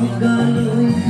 I'm gonna lose